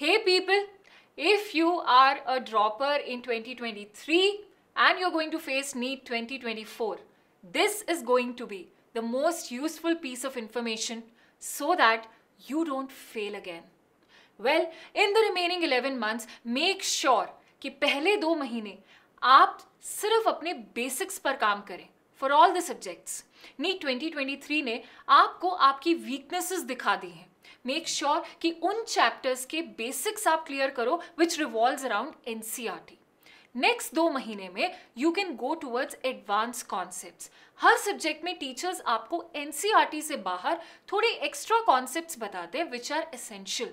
Hey people, if you are a dropper in 2023 and you're going to face NEET 2024, this is going to be the most useful piece of information so that you don't fail again. Well, in the remaining 11 months, make sure कि पहले दो महीने आप सिर्फ़ अपने basics पर काम करें for all the subjects NEET 2023 ने आपको आपकी वीकनेसेस दिखा दी हैं मेक श्योर कि उन चैप्टर्स के बेसिक्स आप क्लियर करो which revolve around NCERT next दो महीने में you can go towards advance concept her subject में टीचर्स आपको एनसीआरटी से बाहर थोड़े एक्स्ट्रा कॉन्सेप्ट बताते हैं which are essential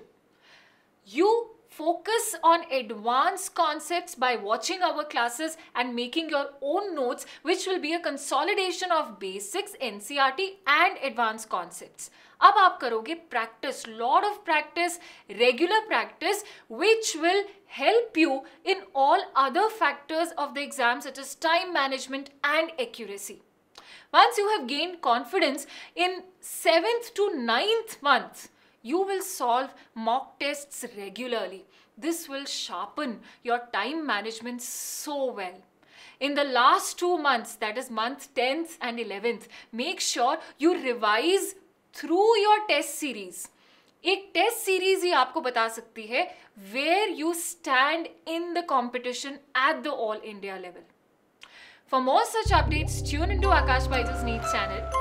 you focus on advanced concepts by watching our classes and making your own notes, which will be a consolidation of basics, NCERT and advanced concepts. अब आप करोगे practice, lot of practice, regular practice, which will help you in all other factors of the exam such as time management and accuracy. Once you have gained confidence in 7th to 9th month, you will solve mock tests regularly. This will sharpen your time management so well. In the last two months, that is month 10th and 11th, make sure you revise through your test series. A test series hi aapko bata sakti where you stand in the competition at the All India level. For more such updates, tune into Aakash BYJU'S NEET channel.